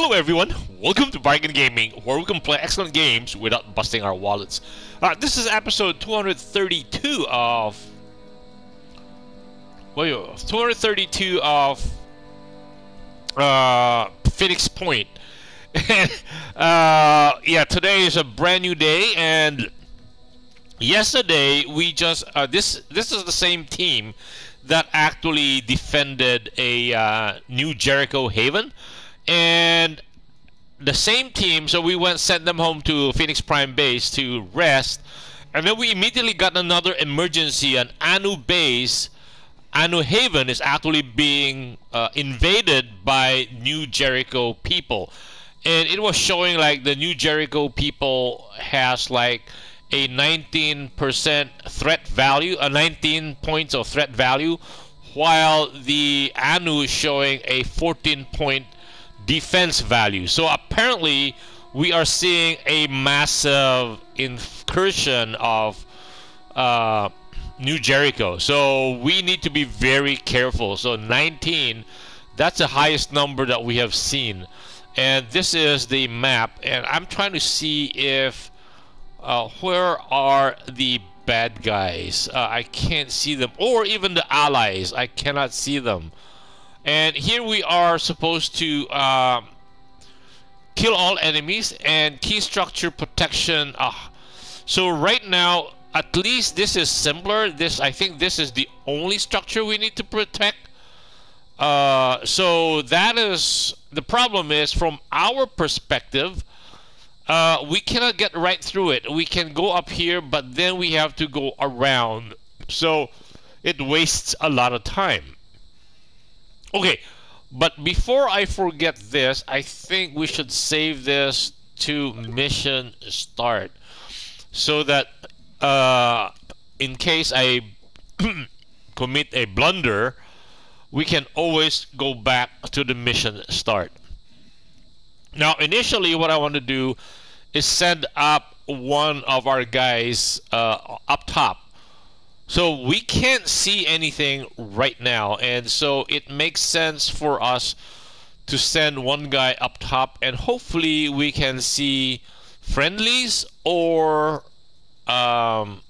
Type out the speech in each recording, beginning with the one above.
Hello everyone, welcome to Bargain Gaming, where we can play excellent games without busting our wallets. Uh, this is episode 232 of... Wait, 232 of... Uh, Phoenix Point. uh, yeah, today is a brand new day, and yesterday we just... Uh, this, this is the same team that actually defended a uh, New Jericho Haven and the same team so we went sent them home to phoenix prime base to rest. And then we immediately got another emergency an anu base. Anu haven is actually being uh, invaded by new jericho people. And it was showing like the new jericho people has like a 19% threat value a 19 points of threat value while the anu is showing a 14 point defense value. So apparently, we are seeing a massive incursion of uh, New Jericho. So we need to be very careful. So 19, that's the highest number that we have seen. And this is the map. And I'm trying to see if uh, where are the bad guys. Uh, I can't see them. Or even the allies. I cannot see them. And here we are supposed to uh, kill all enemies and key structure protection. Uh, so right now, at least this is simpler. This I think this is the only structure we need to protect. Uh, so that is the problem is from our perspective, uh, we cannot get right through it. We can go up here, but then we have to go around. So it wastes a lot of time. Okay, but before I forget this, I think we should save this to mission start so that uh, in case I commit a blunder, we can always go back to the mission start. Now, initially, what I want to do is send up one of our guys uh, up top so we can't see anything right now, and so it makes sense for us to send one guy up top, and hopefully we can see friendlies or um,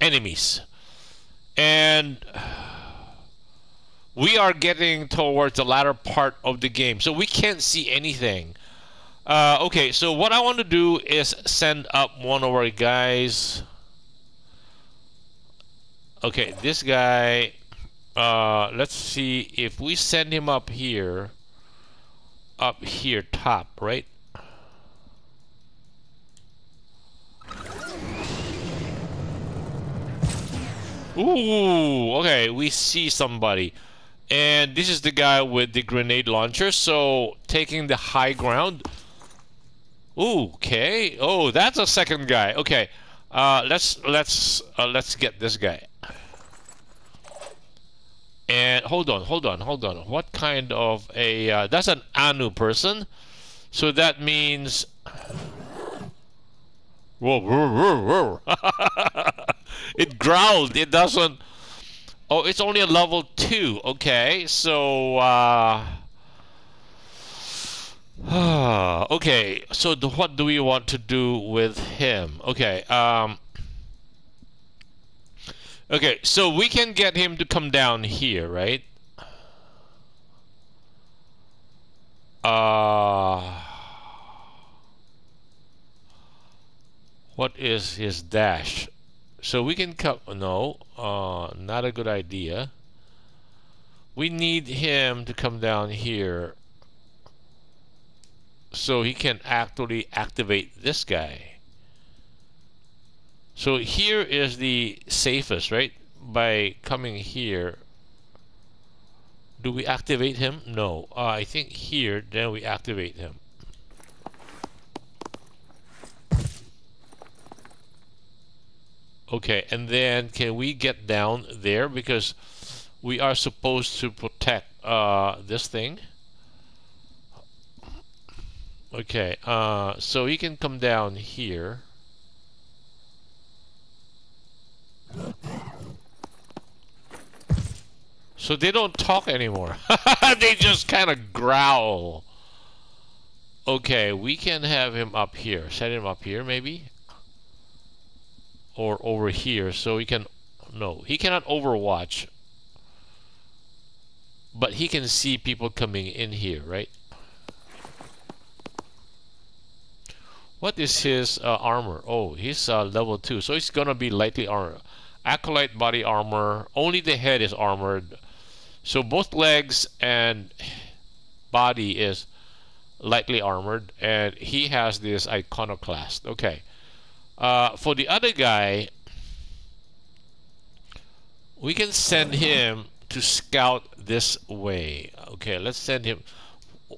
enemies. And we are getting towards the latter part of the game, so we can't see anything. Uh, okay, so what I want to do is send up one of our guys okay this guy uh, let's see if we send him up here up here top right Ooh, okay, we see somebody. And this is the guy with the grenade launcher, so taking the high ground. Ooh, okay. Oh, that's a second guy. Okay. Uh, let's let's uh, let's get this guy. And hold on, hold on, hold on. What kind of a uh, that's an Anu person, so that means. It growled. It doesn't. Oh, it's only a level two. Okay, so. Uh, okay, so the, what do we want to do with him? Okay, um, okay, so we can get him to come down here, right? Uh, what is his dash? So we can come. No, uh, not a good idea. We need him to come down here so he can actually activate this guy. So here is the safest, right? By coming here, do we activate him? No. Uh, I think here, then we activate him. Okay, and then can we get down there? Because we are supposed to protect uh, this thing. Okay, uh, so he can come down here. So they don't talk anymore. they just kind of growl. Okay, we can have him up here. Set him up here, maybe? Or over here, so he can... No, he cannot overwatch. But he can see people coming in here, right? What is his uh, armor? Oh, he's uh, level 2, so he's gonna be lightly armored. Acolyte body armor, only the head is armored. So both legs and body is lightly armored, and he has this iconoclast. Okay. Uh, for the other guy, we can send him to scout this way. Okay, let's send him.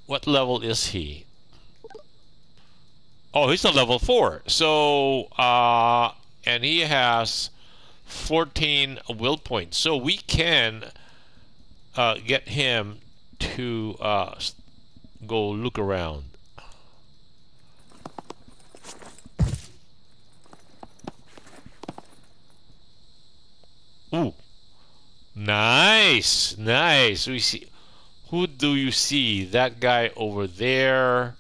What level is he? Oh, he's a level 4. So, uh, and he has 14 will points. So we can uh, get him to uh, go look around. Ooh. Nice. Nice. We see who do you see? That guy over there.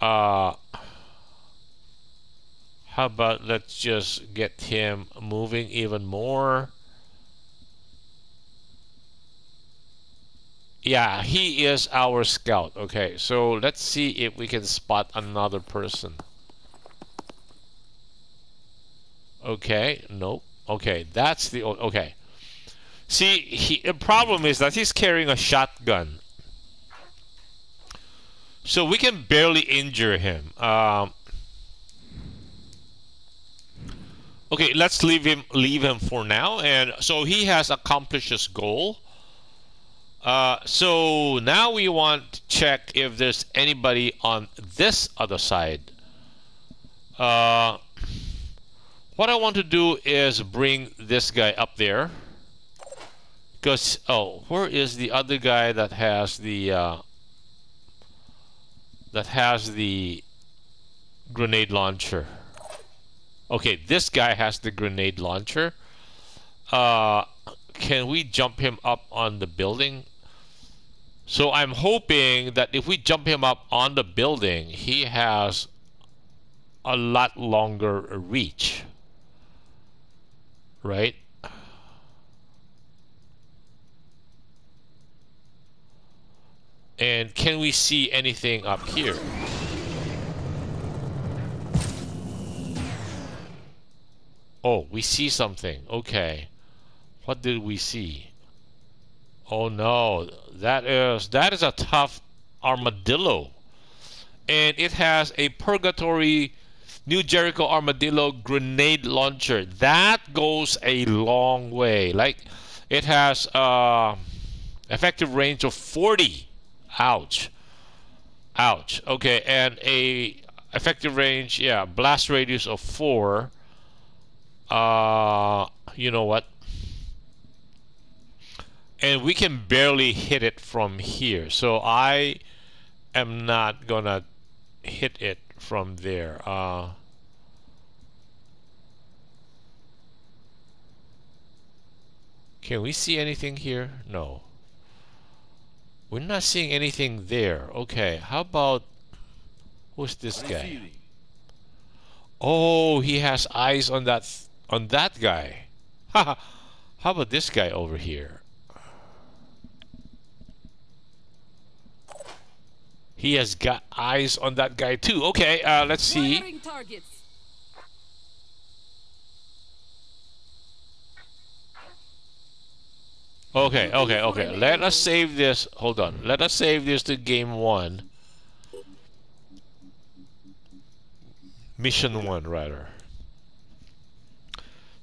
Uh how about let's just get him moving even more. Yeah, he is our scout. Okay, so let's see if we can spot another person. Okay, nope. Okay, that's the okay. See, he, the problem is that he's carrying a shotgun. So we can barely injure him. Um, okay, let's leave him leave him for now. And so he has accomplished his goal. Uh, so now we want to check if there's anybody on this other side. Uh, what I want to do is bring this guy up there. Because, oh, where is the other guy that has the, uh, that has the grenade launcher? Okay, this guy has the grenade launcher. Uh, can we jump him up on the building? So I'm hoping that if we jump him up on the building, he has a lot longer reach. Right? And can we see anything up here? Oh, we see something. Okay. What did we see? Oh no, that is that is a tough armadillo, and it has a purgatory New Jericho armadillo grenade launcher. That goes a long way. Like it has uh, effective range of 40. Ouch. Ouch. Okay, and a effective range, yeah, blast radius of four. Uh, you know what? And we can barely hit it from here. So I am not gonna hit it from there. Uh, can we see anything here? No. We're not seeing anything there. Okay how about who's this guy? Oh he has eyes on that on that guy. How about this guy over here He has got eyes on that guy too. Okay, uh, let's see. Okay, okay, okay. Let us save this. Hold on. Let us save this to game one. Mission one, rather.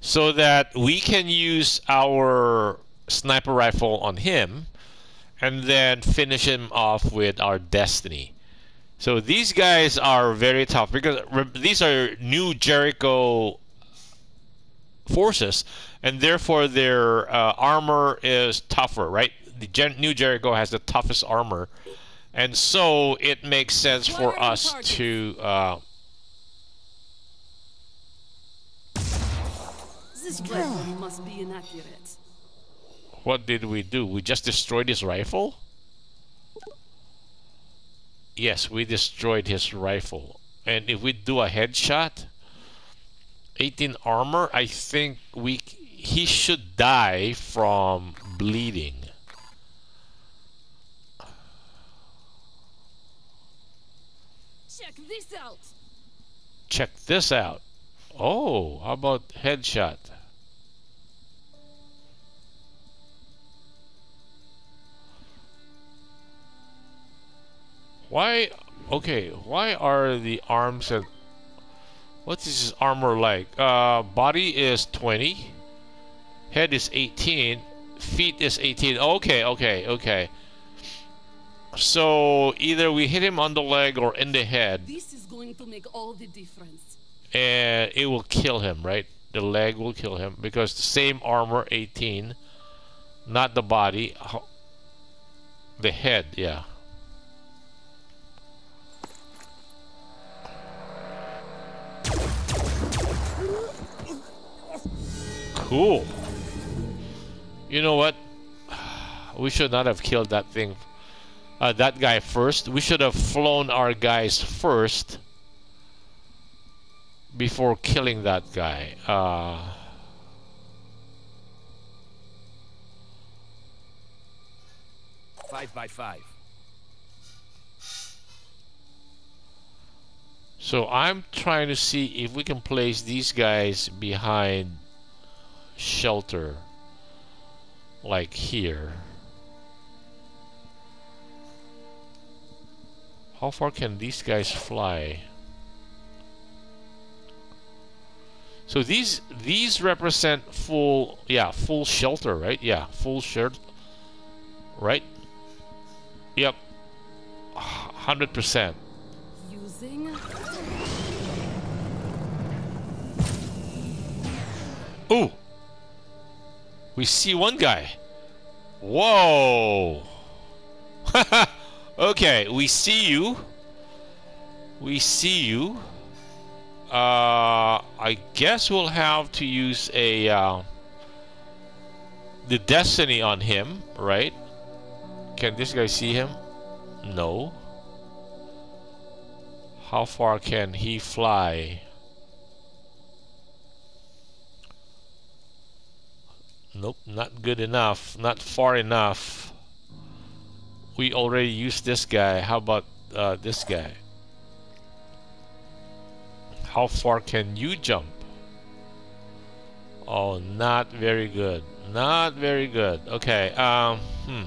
So that we can use our sniper rifle on him and then finish him off with our destiny. So these guys are very tough because these are new Jericho forces, and therefore their uh, armor is tougher, right? The Gen new Jericho has the toughest armor, and so it makes sense for us to. Uh, this weapon must be inaccurate. What did we do? We just destroyed his rifle? yes, we destroyed his rifle. And if we do a headshot, 18 armor, I think we he should die from bleeding. Check this out. Check this out. Oh, how about headshot? Why? Okay, why are the arms and what is his armor like? Uh, body is 20, head is 18, feet is 18. Okay, okay, okay. So either we hit him on the leg or in the head, This is going to make all the difference. and it will kill him, right? The leg will kill him because the same armor 18, not the body, the head, yeah. Cool. You know what? We should not have killed that thing, uh, that guy first. We should have flown our guys first before killing that guy. Uh, Five by five. so I'm trying to see if we can place these guys behind shelter, like here. How far can these guys fly? So these these represent full yeah full shelter right yeah full shirt right yep hundred percent Using Ooh! We see one guy. Whoa! okay, we see you. We see you. Uh, I guess we'll have to use a uh, the destiny on him, right? Can this guy see him? No. How far can he fly? Nope, not good enough. Not far enough. We already used this guy. How about uh, this guy? How far can you jump? Oh, not very good. Not very good. Okay. Um. Hmm.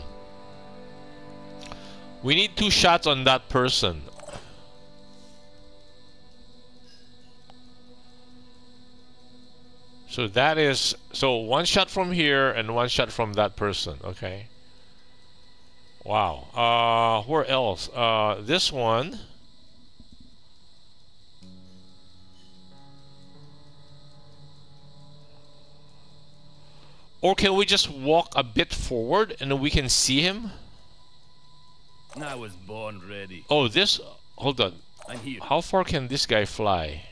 We need two shots on that person. So that is so one shot from here and one shot from that person. Okay. Wow. Uh, where else? Uh, this one. Or can we just walk a bit forward and we can see him? I was born ready. Oh, this. Hold on. I'm here. How far can this guy fly?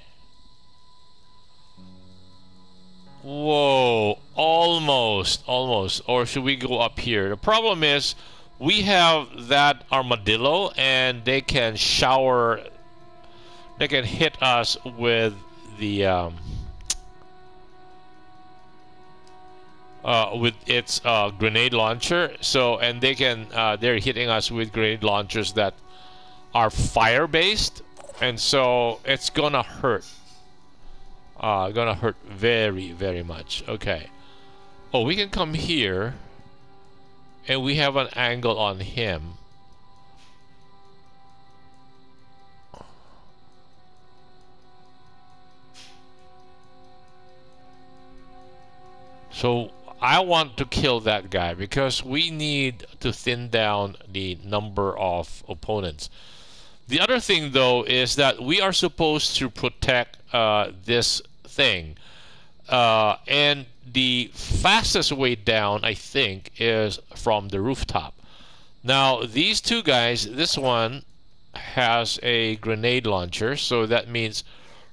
Whoa, almost, almost. Or should we go up here? The problem is we have that armadillo and they can shower, they can hit us with the, um, uh, with its uh, grenade launcher. So, and they can, uh, they're hitting us with grenade launchers that are fire based. And so it's gonna hurt uh, gonna hurt very very much. Okay. Oh we can come here and we have an angle on him. So I want to kill that guy because we need to thin down the number of opponents. The other thing though is that we are supposed to protect uh, this thing. Uh, and the fastest way down, I think, is from the rooftop. Now, these two guys, this one has a grenade launcher, so that means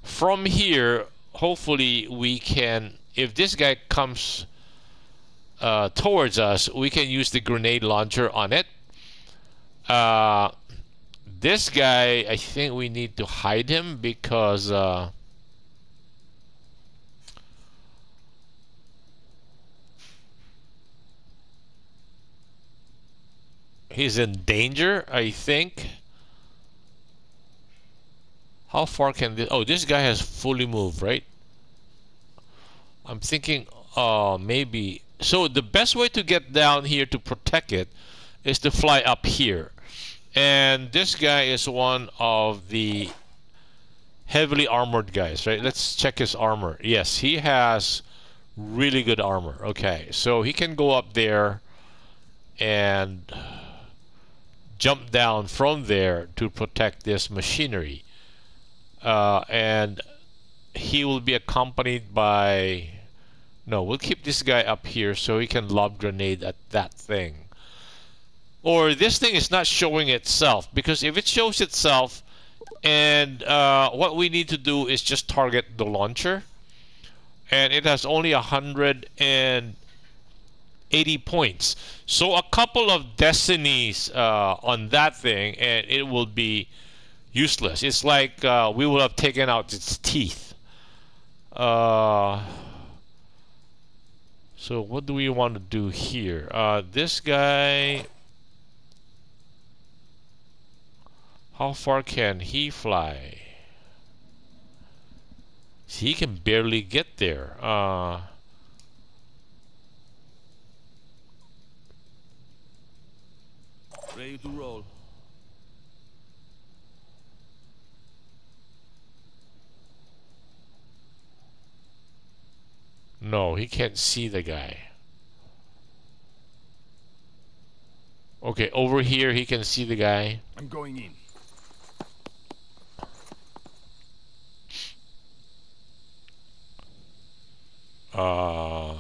from here, hopefully, we can, if this guy comes uh, towards us, we can use the grenade launcher on it. Uh, this guy, I think we need to hide him because uh, he's in danger, I think. How far can this? Oh, this guy has fully moved, right? I'm thinking, uh, maybe. So the best way to get down here to protect it is to fly up here. And this guy is one of the heavily armored guys, right? Let's check his armor. Yes, he has really good armor. Okay, so he can go up there and jump down from there to protect this machinery. Uh, and he will be accompanied by no we'll keep this guy up here so he can lob grenade at that thing or this thing is not showing itself because if it shows itself and uh, what we need to do is just target the launcher and it has only 180 points so a couple of destinies uh, on that thing and it will be useless. It's like uh, we will have taken out its teeth. Uh, so what do we want to do here? Uh, this guy, how far can he fly? See, he can barely get there. Uh, Ready to roll. No, he can't see the guy. Okay, over here he can see the guy. I'm going in. Uh,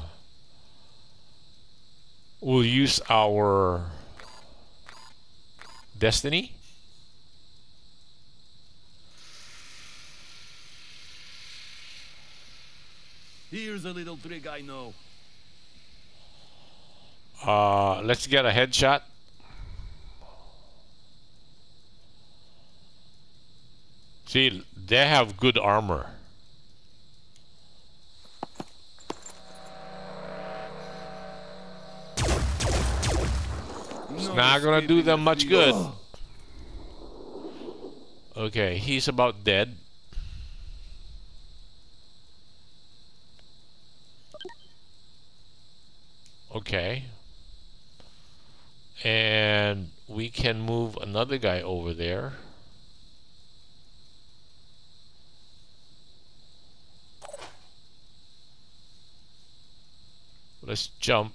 we'll use our destiny. Here's a little trick I know. Uh, let's get a headshot. See, they have good armor. Not gonna do them much good. Okay, he's about dead. Okay. And we can move another guy over there. Let's jump.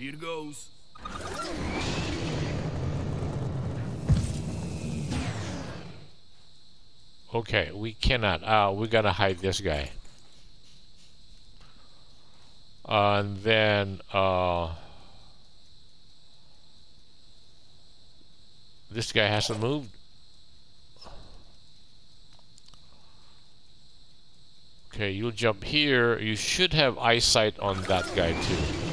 Here goes. Okay, we cannot. Uh, we gotta hide this guy. and then uh, this guy hasn't moved. Okay, you'll jump here. You should have eyesight on that guy too.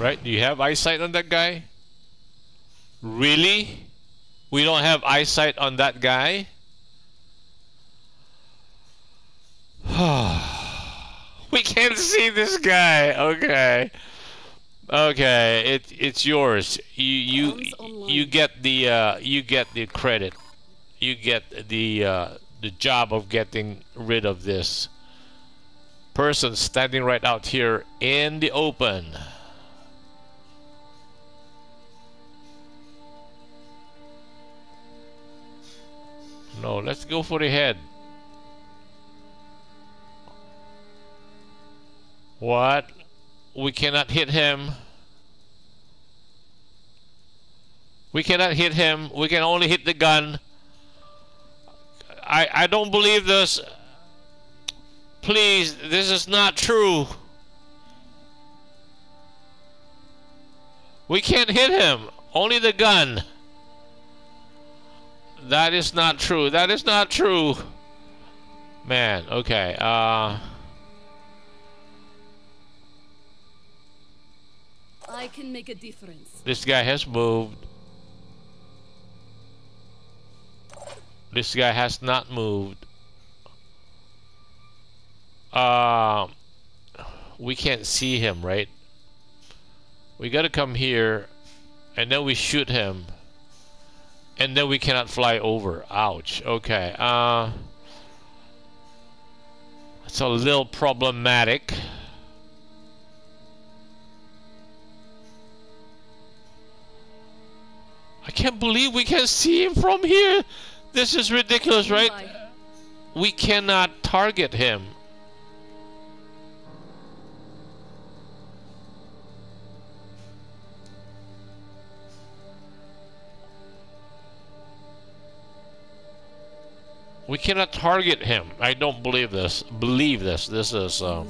Right? Do you have eyesight on that guy? Really? We don't have eyesight on that guy? we can't see this guy. Okay. Okay, it it's yours. You you you get the uh, you get the credit. You get the uh, the job of getting rid of this person standing right out here in the open. No, let's go for the head. What? We cannot hit him. We cannot hit him. We can only hit the gun. I I don't believe this. Please, this is not true. We can't hit him. Only the gun. That is not true. That is not true. Man, okay. Uh I can make a difference. This guy has moved. This guy has not moved. Um, we can't see him, right? We gotta come here, and then we shoot him, and then we cannot fly over. Ouch. Okay. Uh, it's a little problematic. I can't believe we can see him from here. This is ridiculous, right? We cannot target him. We cannot target him. I don't believe this. Believe this. This is. Um,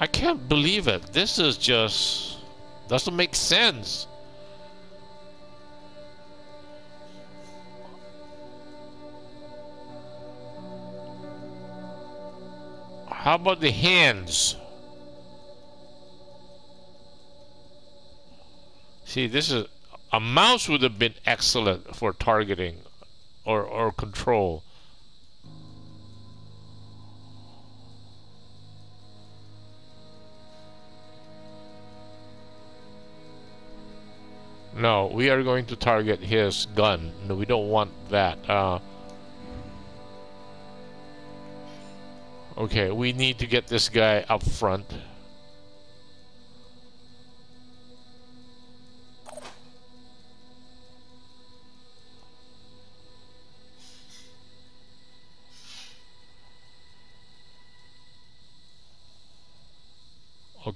I can't believe it. This is just doesn't make sense. How about the hands? See, this is a mouse would have been excellent for targeting or or control. No, we are going to target his gun. No, we don't want that. Uh, okay, we need to get this guy up front.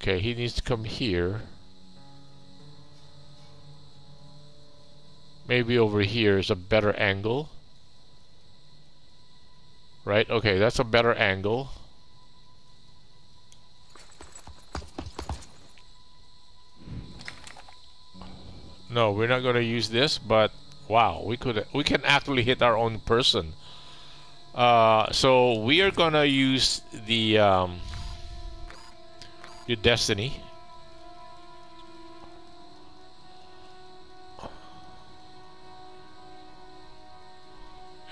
Okay, he needs to come here. Maybe over here is a better angle. Right? Okay, that's a better angle. No, we're not going to use this, but wow, we could we can actually hit our own person. Uh, so we are going to use the um, your destiny.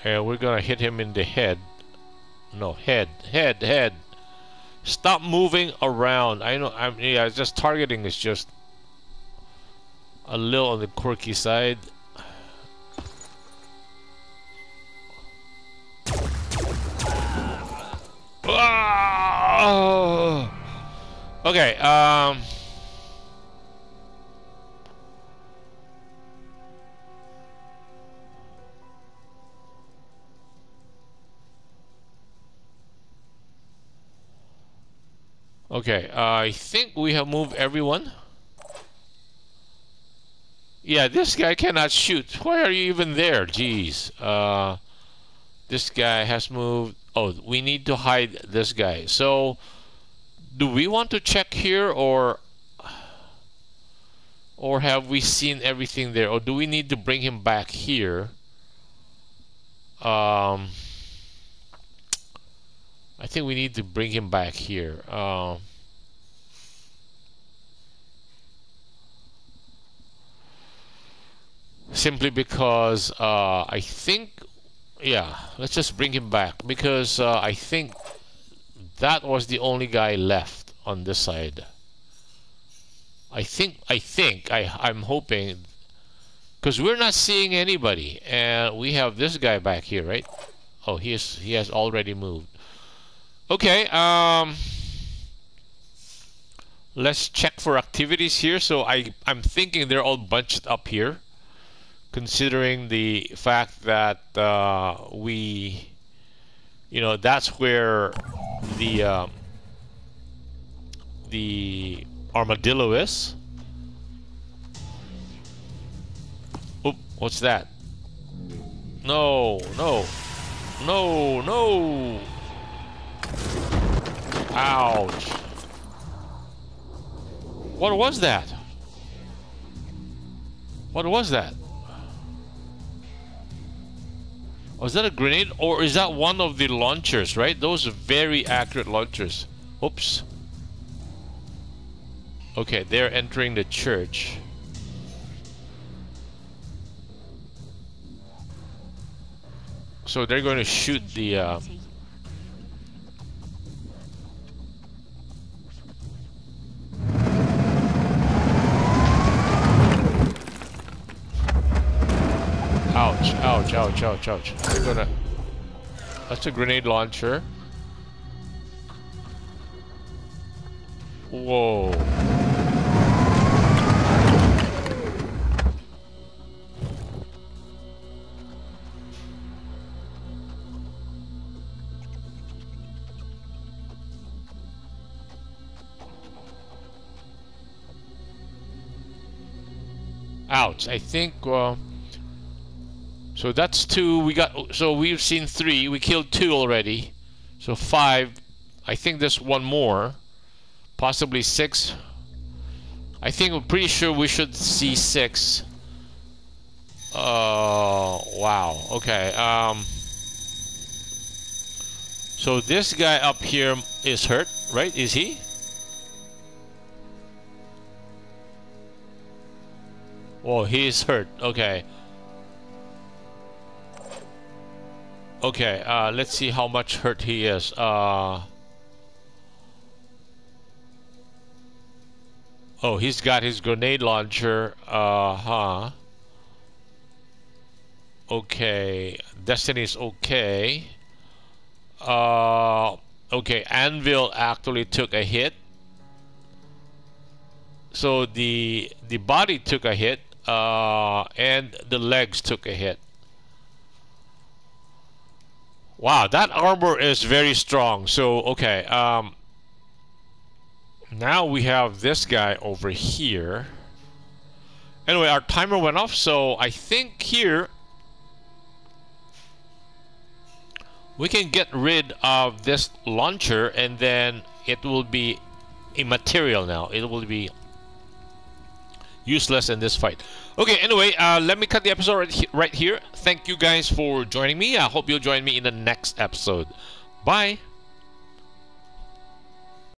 And we're gonna hit him in the head. No, head, head, head. Stop moving around. I know. I'm yeah. Just targeting is just a little on the quirky side. Ah! Okay. Um. Okay, uh, I think we have moved everyone. Yeah, this guy cannot shoot. Why are you even there? Jeez. Uh, this guy has moved. Oh, we need to hide this guy. So, do we want to check here or or have we seen everything there? Or do we need to bring him back here? Um, I think we need to bring him back here. Um, simply because uh, I think, yeah, let's just bring him back because uh, I think that was the only guy left on this side. I think, I think, I, I'm hoping, because we're not seeing anybody, and we have this guy back here, right? Oh, he is, he has already moved. Okay, um, let's check for activities here. So I, I'm thinking they're all bunched up here, considering the fact that uh, we, you know, that's where the um, the armadillo is. Oop, what's that? No, no, no, no. Ouch. What was that? What was that? Was that a grenade or is that one of the launchers, right? Those are very accurate launchers. Oops. Okay, they're entering the church. So they're going to shoot the. Uh, ouch! Ouch! Ouch! Ouch! Ouch! They're gonna. That's a grenade launcher. Whoa. Ouch. I think, uh, so that's two. We got, so we've seen three. We killed two already. So five. I think there's one more. Possibly six. I think we're pretty sure we should see six. Uh, wow. Okay. Um. So this guy up here is hurt, right? Is he? Oh, he's hurt. Okay. Okay, uh, let's see how much hurt he is. Uh, oh, he's got his grenade launcher. Uh huh. Okay, Destiny's okay. Uh, okay, Anvil actually took a hit. So the the body took a hit uh, and the legs took a hit. Wow, that armor is very strong. So, okay, um, now we have this guy over here. Anyway, our timer went off, so I think here we can get rid of this launcher and then it will be immaterial now. It will be useless in this fight. Okay, anyway, uh, let me cut the episode right, he right here. Thank you guys for joining me. I hope you'll join me in the next episode. Bye.